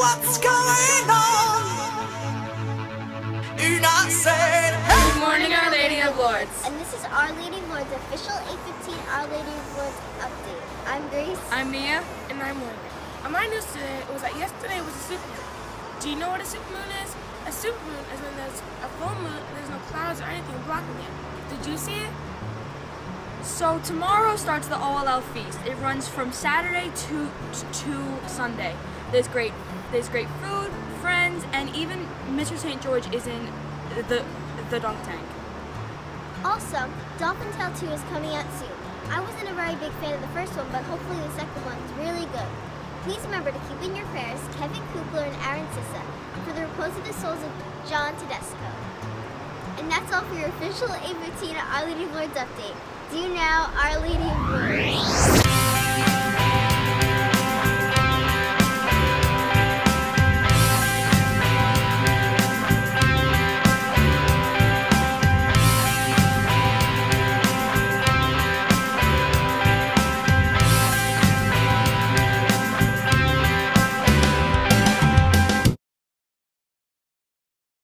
what's going on. Do not say, Good morning, Our Lady of Lourdes. And this is Our Lady of Lourdes official 815 Our Lady of Lourdes update. I'm Grace. I'm Mia. And I'm Lauren. And uh, my news today was that yesterday was a supermoon. Do you know what a supermoon is? A supermoon is when there's a full moon and there's no clouds or anything blocking it. Did you see it? So tomorrow starts the OLL feast. It runs from Saturday to to Sunday. There's great there's great food, friends, and even Mr. St. George is in the the dunk tank. Also, Dolphin Tale 2 is coming out soon. I wasn't a very big fan of the first one, but hopefully the second one's really good. Please remember to keep in your prayers Kevin Kukler and Aaron Sissa for the repose of the souls of John Tedesco. And that's all for your official 815 Our Lady of Lourdes update. Do you now, Our Lady.